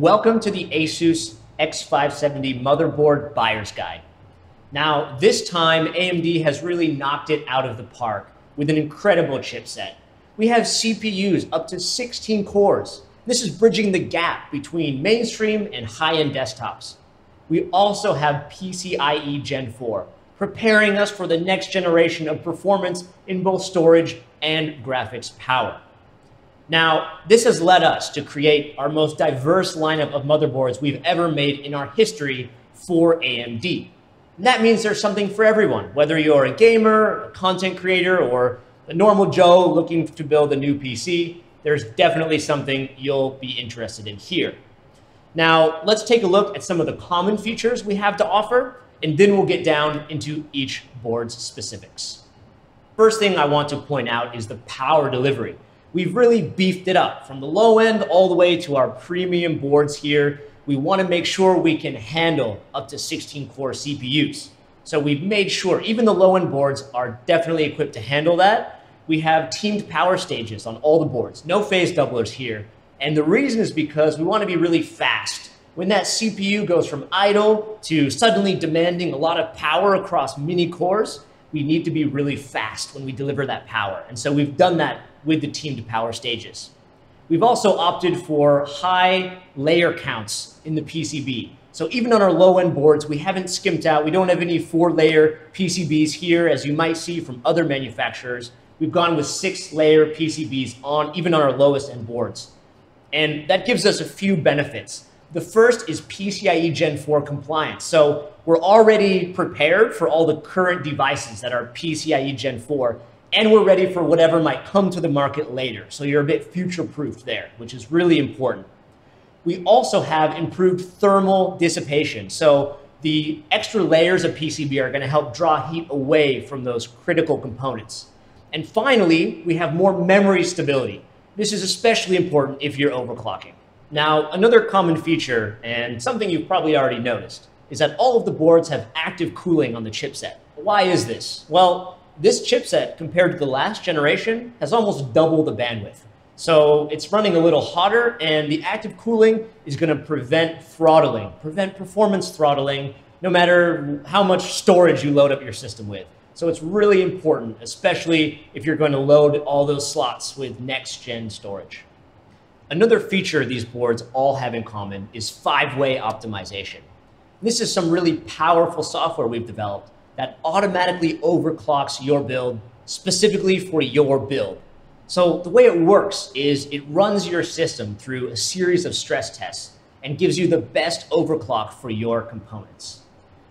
Welcome to the ASUS X570 motherboard buyer's guide. Now, this time AMD has really knocked it out of the park with an incredible chipset. We have CPUs up to 16 cores. This is bridging the gap between mainstream and high-end desktops. We also have PCIe Gen 4, preparing us for the next generation of performance in both storage and graphics power. Now, this has led us to create our most diverse lineup of motherboards we've ever made in our history for AMD. And that means there's something for everyone, whether you're a gamer, a content creator, or a normal Joe looking to build a new PC, there's definitely something you'll be interested in here. Now, let's take a look at some of the common features we have to offer, and then we'll get down into each board's specifics. First thing I want to point out is the power delivery we've really beefed it up from the low end all the way to our premium boards here. We want to make sure we can handle up to 16 core CPUs. So we've made sure even the low end boards are definitely equipped to handle that. We have teamed power stages on all the boards, no phase doublers here. And the reason is because we want to be really fast. When that CPU goes from idle to suddenly demanding a lot of power across many cores, we need to be really fast when we deliver that power. And so we've done that with the teamed power stages. We've also opted for high layer counts in the PCB. So even on our low-end boards, we haven't skimped out. We don't have any four-layer PCBs here, as you might see from other manufacturers. We've gone with six-layer PCBs on even on our lowest-end boards. And that gives us a few benefits. The first is PCIe Gen 4 compliance. So we're already prepared for all the current devices that are PCIe Gen 4 and we're ready for whatever might come to the market later. So you're a bit future-proofed there, which is really important. We also have improved thermal dissipation. So the extra layers of PCB are going to help draw heat away from those critical components. And finally, we have more memory stability. This is especially important if you're overclocking. Now, another common feature, and something you've probably already noticed, is that all of the boards have active cooling on the chipset. Why is this? Well, this chipset, compared to the last generation, has almost double the bandwidth. So it's running a little hotter, and the active cooling is going to prevent throttling, prevent performance throttling, no matter how much storage you load up your system with. So it's really important, especially if you're going to load all those slots with next-gen storage. Another feature these boards all have in common is five-way optimization. This is some really powerful software we've developed that automatically overclocks your build specifically for your build. So the way it works is it runs your system through a series of stress tests and gives you the best overclock for your components.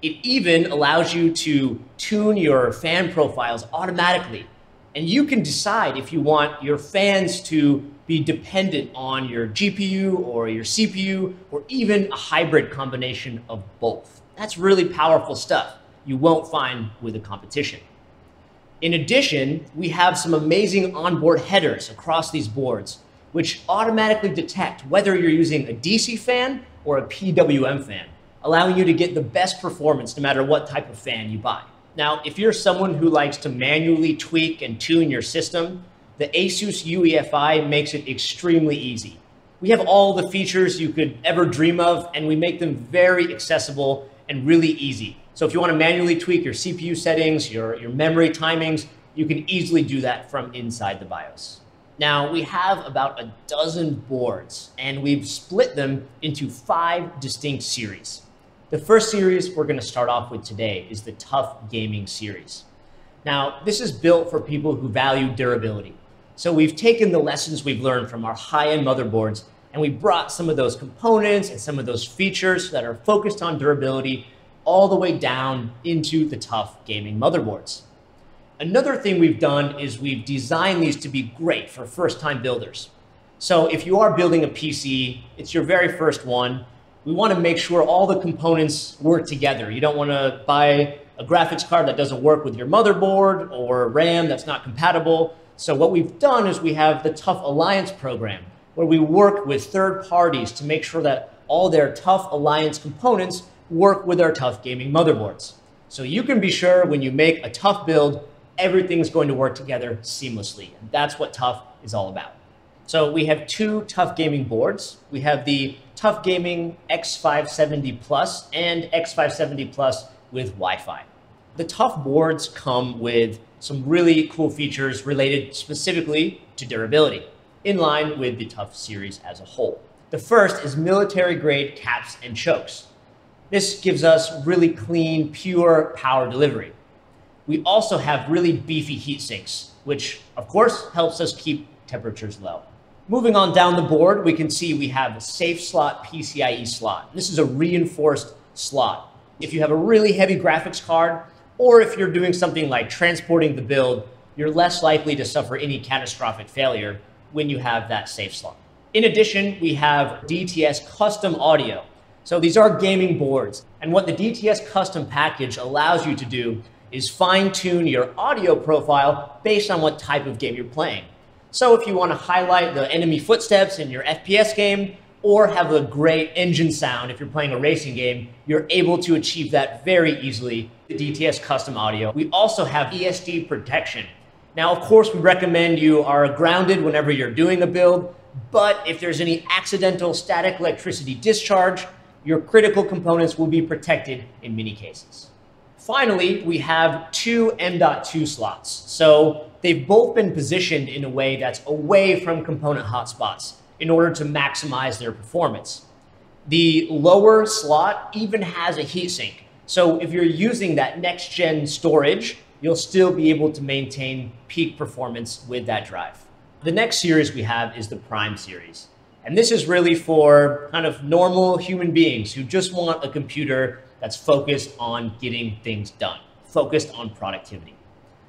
It even allows you to tune your fan profiles automatically. And you can decide if you want your fans to be dependent on your GPU or your CPU or even a hybrid combination of both. That's really powerful stuff you won't find with the competition. In addition, we have some amazing onboard headers across these boards, which automatically detect whether you're using a DC fan or a PWM fan, allowing you to get the best performance no matter what type of fan you buy. Now, if you're someone who likes to manually tweak and tune your system, the Asus UEFI makes it extremely easy. We have all the features you could ever dream of, and we make them very accessible and really easy. So if you want to manually tweak your CPU settings, your, your memory timings, you can easily do that from inside the BIOS. Now, we have about a dozen boards, and we've split them into five distinct series. The first series we're going to start off with today is the TUF Gaming series. Now, this is built for people who value durability. So we've taken the lessons we've learned from our high-end motherboards, and we brought some of those components and some of those features that are focused on durability all the way down into the TUF gaming motherboards. Another thing we've done is we've designed these to be great for first-time builders. So if you are building a PC, it's your very first one, we want to make sure all the components work together. You don't want to buy a graphics card that doesn't work with your motherboard or RAM that's not compatible. So what we've done is we have the TUF Alliance program, where we work with third parties to make sure that all their TUF Alliance components work with our TUF gaming motherboards. So you can be sure when you make a TUF build, everything's going to work together seamlessly. And that's what TUF is all about. So we have two TUF gaming boards. We have the TUF Gaming X570 Plus and X570 Plus with Wi-Fi. The TUF boards come with some really cool features related specifically to durability, in line with the TUF series as a whole. The first is military grade caps and chokes. This gives us really clean, pure power delivery. We also have really beefy heat sinks, which of course helps us keep temperatures low. Moving on down the board, we can see we have a safe slot PCIe slot. This is a reinforced slot. If you have a really heavy graphics card, or if you're doing something like transporting the build, you're less likely to suffer any catastrophic failure when you have that safe slot. In addition, we have DTS custom audio. So these are gaming boards. And what the DTS custom package allows you to do is fine tune your audio profile based on what type of game you're playing. So if you want to highlight the enemy footsteps in your FPS game, or have a great engine sound if you're playing a racing game, you're able to achieve that very easily with DTS custom audio. We also have ESD protection. Now, of course, we recommend you are grounded whenever you're doing a build, but if there's any accidental static electricity discharge, your critical components will be protected in many cases. Finally, we have two M.2 slots. So they've both been positioned in a way that's away from component hotspots in order to maximize their performance. The lower slot even has a heatsink. So if you're using that next gen storage, you'll still be able to maintain peak performance with that drive. The next series we have is the Prime series. And this is really for kind of normal human beings who just want a computer that's focused on getting things done, focused on productivity.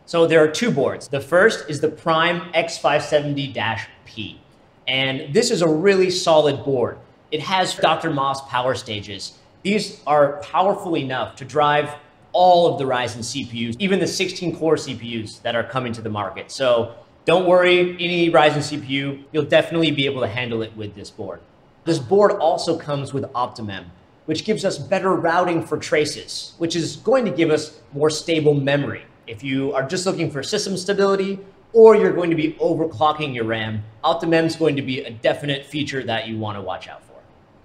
So there are two boards. The first is the Prime X570-P. And this is a really solid board. It has DrMOS power stages. These are powerful enough to drive all of the Ryzen CPUs, even the 16 core CPUs that are coming to the market. So don't worry, any Ryzen CPU, you'll definitely be able to handle it with this board. This board also comes with OptiMem, which gives us better routing for traces, which is going to give us more stable memory. If you are just looking for system stability or you're going to be overclocking your RAM, OptiMem is going to be a definite feature that you want to watch out for.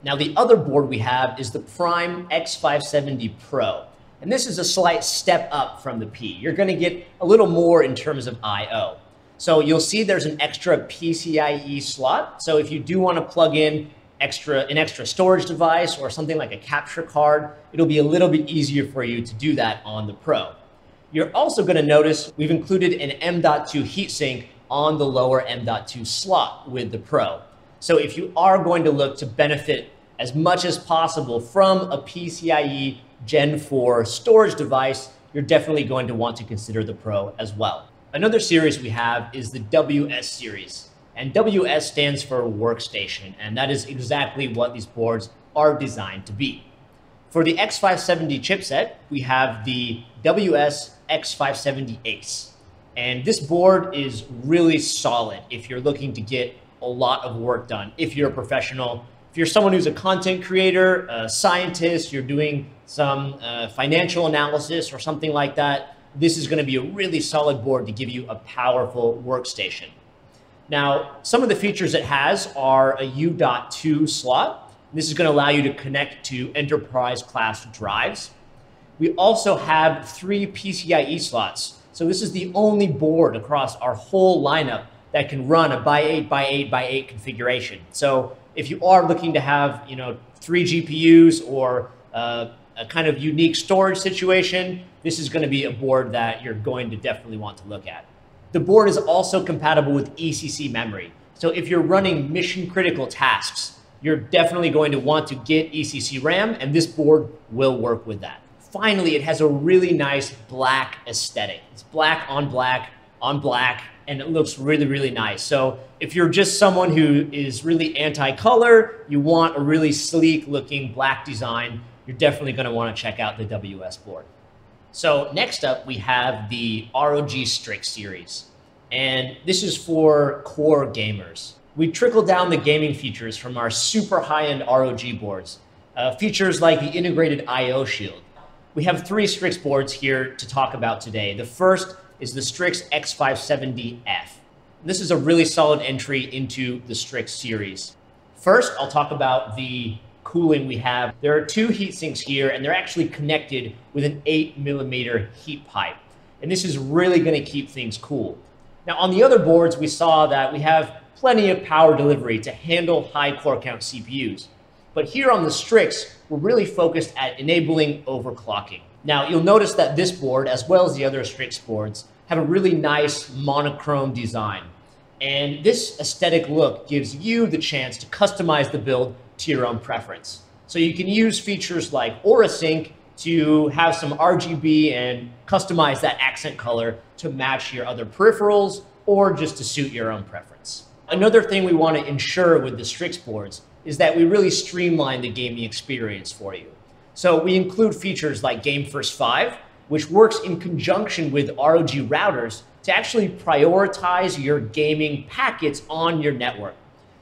Now, the other board we have is the Prime X570 Pro. And this is a slight step up from the P. You're going to get a little more in terms of I.O. So you'll see there's an extra PCIe slot. So if you do want to plug in extra an extra storage device or something like a capture card, it'll be a little bit easier for you to do that on the Pro. You're also going to notice we've included an M.2 heatsink on the lower M.2 slot with the Pro. So if you are going to look to benefit as much as possible from a PCIe Gen 4 storage device, you're definitely going to want to consider the Pro as well. Another series we have is the WS series. And WS stands for workstation, and that is exactly what these boards are designed to be. For the X570 chipset, we have the WS X570 Ace. And this board is really solid if you're looking to get a lot of work done. If you're a professional, if you're someone who's a content creator, a scientist, you're doing some uh, financial analysis or something like that, this is going to be a really solid board to give you a powerful workstation. Now, some of the features it has are a U.2 slot. This is going to allow you to connect to enterprise class drives. We also have three PCIe slots. So this is the only board across our whole lineup that can run a by 8 by 8 by 8 configuration. So if you are looking to have, you know, three GPUs or uh, a kind of unique storage situation, this is going to be a board that you're going to definitely want to look at. The board is also compatible with ECC memory. So if you're running mission critical tasks, you're definitely going to want to get ECC RAM, and this board will work with that. Finally, it has a really nice black aesthetic. It's black on black on black, and it looks really, really nice. So if you're just someone who is really anti-color, you want a really sleek looking black design, you're definitely gonna wanna check out the WS board. So next up, we have the ROG Strix series. And this is for core gamers. We trickle down the gaming features from our super high-end ROG boards. Uh, features like the integrated I.O. shield. We have three Strix boards here to talk about today. The first is the Strix X570F. This is a really solid entry into the Strix series. First, I'll talk about the cooling we have. There are two heat sinks here, and they're actually connected with an 8 millimeter heat pipe. And this is really going to keep things cool. Now, on the other boards, we saw that we have plenty of power delivery to handle high core count CPUs. But here on the Strix, we're really focused at enabling overclocking. Now, you'll notice that this board, as well as the other Strix boards, have a really nice monochrome design. And this aesthetic look gives you the chance to customize the build to your own preference. So you can use features like AuraSync to have some RGB and customize that accent color to match your other peripherals or just to suit your own preference. Another thing we want to ensure with the Strix boards is that we really streamline the gaming experience for you. So we include features like GameFirst 5, which works in conjunction with ROG routers to actually prioritize your gaming packets on your network.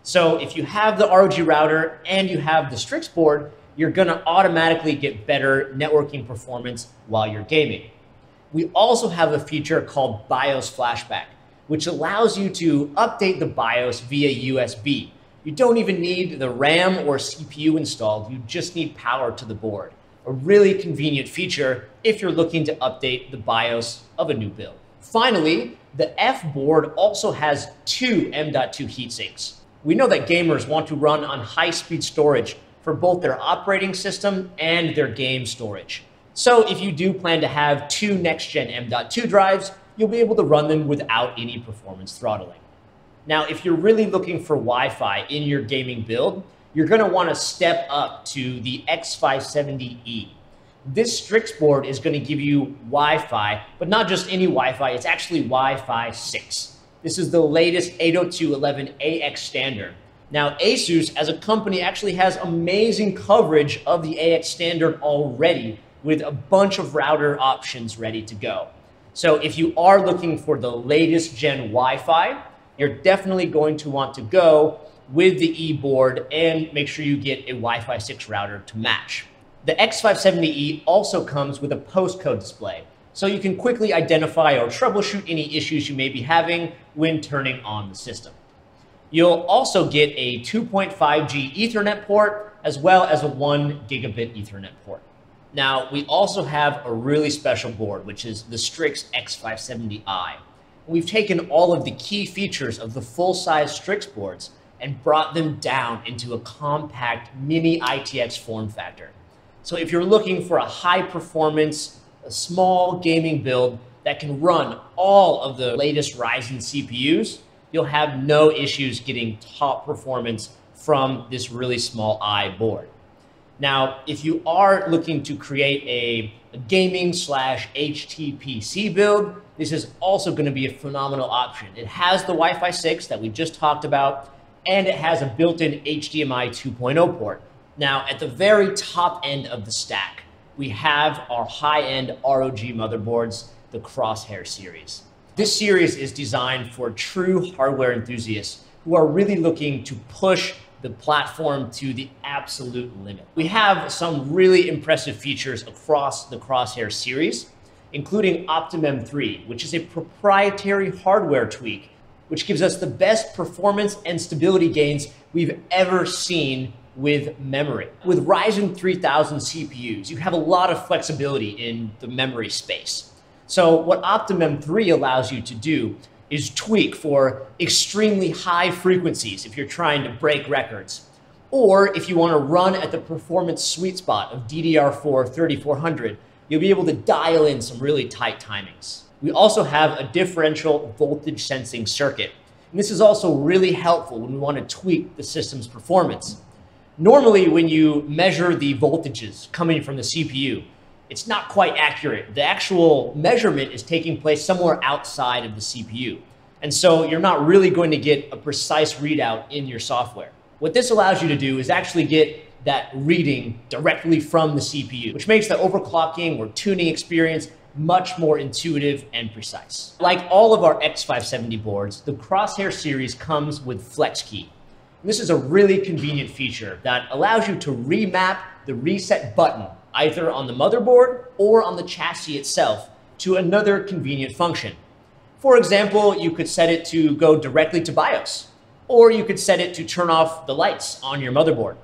So if you have the ROG router and you have the Strix board, you're to automatically get better networking performance while you're gaming. We also have a feature called BIOS Flashback, which allows you to update the BIOS via USB. You don't even need the RAM or CPU installed, you just need power to the board. A really convenient feature if you're looking to update the BIOS of a new build. Finally, the F board also has two M.2 heatsinks. We know that gamers want to run on high-speed storage for both their operating system and their game storage. So if you do plan to have two next-gen M.2 drives, you'll be able to run them without any performance throttling. Now, if you're really looking for Wi-Fi in your gaming build, you're gonna wanna step up to the X570E. This Strix board is gonna give you Wi-Fi, but not just any Wi-Fi, it's actually Wi-Fi 6. This is the latest 802.11ax standard. Now, ASUS as a company actually has amazing coverage of the AX standard already with a bunch of router options ready to go. So if you are looking for the latest gen Wi-Fi, you're definitely going to want to go with the E-board and make sure you get a Wi-Fi 6 router to match. The X570E also comes with a postcode display, so you can quickly identify or troubleshoot any issues you may be having when turning on the system. You'll also get a 2.5G Ethernet port as well as a 1 gigabit Ethernet port. Now, we also have a really special board, which is the Strix X570i. We've taken all of the key features of the full-size Strix boards and brought them down into a compact mini ITX form factor. So if you're looking for a high performance, a small gaming build that can run all of the latest Ryzen CPUs, you'll have no issues getting top performance from this really small i board. Now, if you are looking to create a, a gaming slash HTPC build, this is also going to be a phenomenal option. It has the Wi-Fi 6 that we just talked about, and it has a built-in HDMI 2.0 port. Now, at the very top end of the stack, we have our high-end ROG motherboards, the Crosshair series. This series is designed for true hardware enthusiasts who are really looking to push the platform to the absolute limit. We have some really impressive features across the Crosshair series, including OptiMem 3, which is a proprietary hardware tweak, which gives us the best performance and stability gains we've ever seen with memory. With Ryzen 3000 CPUs, you have a lot of flexibility in the memory space. So what OptiMem 3 allows you to do is tweak for extremely high frequencies if you're trying to break records. Or if you want to run at the performance sweet spot of DDR4 3400, you'll be able to dial in some really tight timings. We also have a differential voltage sensing circuit. And this is also really helpful when we want to tweak the system's performance. Normally, when you measure the voltages coming from the CPU, it's not quite accurate. The actual measurement is taking place somewhere outside of the CPU. And so you're not really going to get a precise readout in your software. What this allows you to do is actually get that reading directly from the CPU, which makes the overclocking or tuning experience much more intuitive and precise. Like all of our X570 boards, the Crosshair series comes with FlexKey. This is a really convenient feature that allows you to remap the reset button either on the motherboard or on the chassis itself to another convenient function. For example, you could set it to go directly to BIOS, or you could set it to turn off the lights on your motherboard.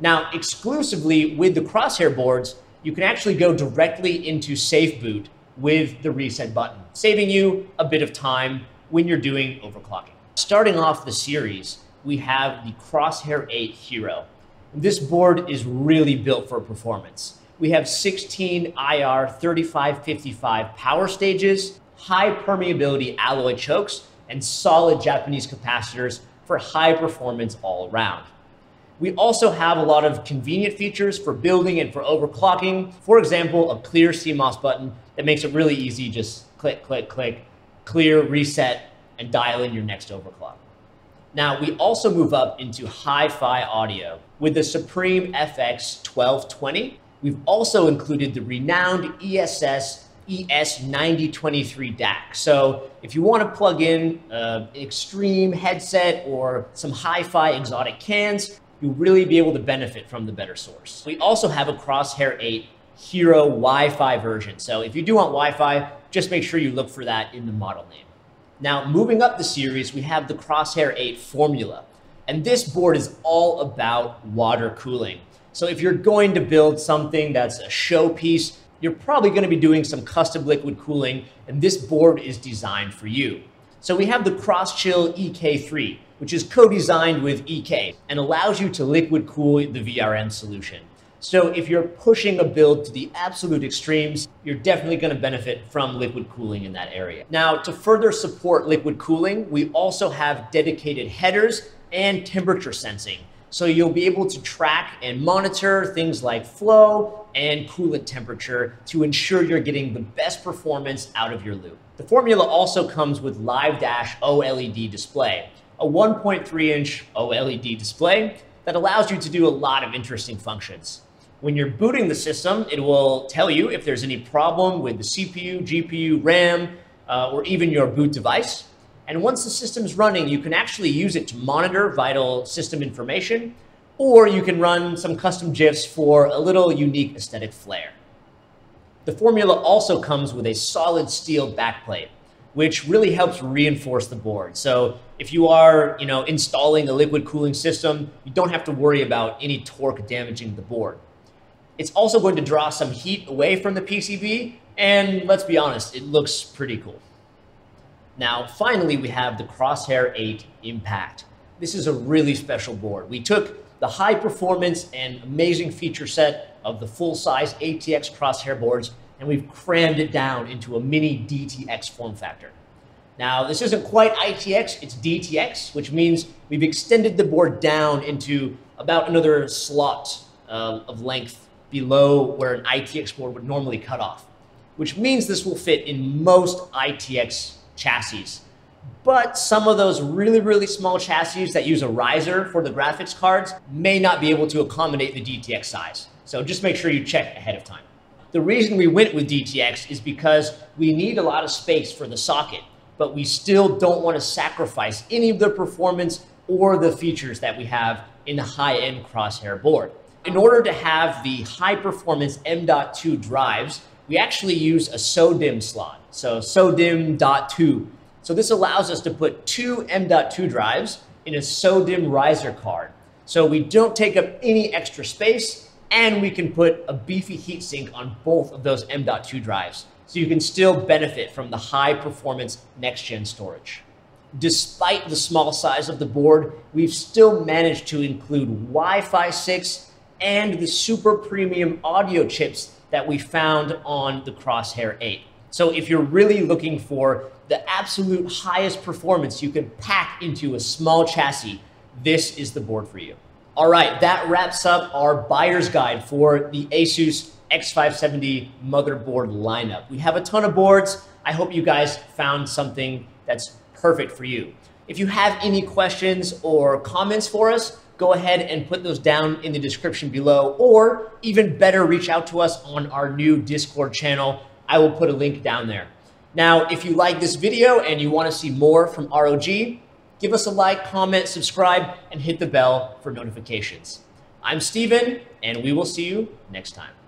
Now, exclusively with the crosshair boards, you can actually go directly into safe boot with the reset button, saving you a bit of time when you're doing overclocking. Starting off the series, we have the Crosshair 8 Hero. This board is really built for performance. We have 16 IR 3555 power stages, high permeability alloy chokes, and solid Japanese capacitors for high performance all around. We also have a lot of convenient features for building and for overclocking. For example, a clear CMOS button that makes it really easy. Just click, click, click, clear, reset, and dial in your next overclock. Now, we also move up into hi-fi audio with the Supreme FX 1220. We've also included the renowned ESS ES9023 DAC. So if you want to plug in an extreme headset or some hi-fi exotic cans, you'll really be able to benefit from the better source. We also have a Crosshair 8 Hero Wi-Fi version. So if you do want Wi-Fi, just make sure you look for that in the model name. Now, moving up the series, we have the Crosshair 8 Formula. And this board is all about water cooling. So if you're going to build something that's a showpiece, you're probably going to be doing some custom liquid cooling, and this board is designed for you. So we have the CrossChill EK3, which is co-designed with EK and allows you to liquid cool the VRM solution. So if you're pushing a build to the absolute extremes, you're definitely going to benefit from liquid cooling in that area. Now, to further support liquid cooling, we also have dedicated headers and temperature sensing. So you'll be able to track and monitor things like flow and coolant temperature to ensure you're getting the best performance out of your loop. The formula also comes with Live Dash OLED display, a 1.3 inch OLED display that allows you to do a lot of interesting functions. When you're booting the system, it will tell you if there's any problem with the CPU, GPU, RAM, uh, or even your boot device. And once the system's running, you can actually use it to monitor vital system information, or you can run some custom GIFs for a little unique aesthetic flair. The formula also comes with a solid steel backplate, which really helps reinforce the board. So if you are, you know, installing a liquid cooling system, you don't have to worry about any torque damaging the board. It's also going to draw some heat away from the PCB, and let's be honest, it looks pretty cool. Now, finally, we have the Crosshair 8 Impact. This is a really special board. We took the high performance and amazing feature set of the full-size ATX Crosshair boards, and we've crammed it down into a mini DTX form factor. Now, this isn't quite ITX, it's DTX, which means we've extended the board down into about another slot uh, of length below where an ITX board would normally cut off, which means this will fit in most ITX chassis. But some of those really, really small chassis that use a riser for the graphics cards may not be able to accommodate the DTX size. So just make sure you check ahead of time. The reason we went with DTX is because we need a lot of space for the socket, but we still don't want to sacrifice any of the performance or the features that we have in the high-end crosshair board. In order to have the high performance M.2 drives, we actually use a SODIMM slot. So SODIMM.2. So this allows us to put two M.2 drives in a SODIMM riser card. So we don't take up any extra space and we can put a beefy heatsink on both of those M.2 drives. So you can still benefit from the high performance next gen storage. Despite the small size of the board, we've still managed to include Wi-Fi 6 and the super premium audio chips that we found on the Crosshair 8. So if you're really looking for the absolute highest performance you can pack into a small chassis, this is the board for you. All right, that wraps up our buyer's guide for the Asus X570 motherboard lineup. We have a ton of boards. I hope you guys found something that's perfect for you. If you have any questions or comments for us, go ahead and put those down in the description below, or even better, reach out to us on our new Discord channel. I will put a link down there. Now, if you like this video and you want to see more from ROG, give us a like, comment, subscribe, and hit the bell for notifications. I'm Steven, and we will see you next time.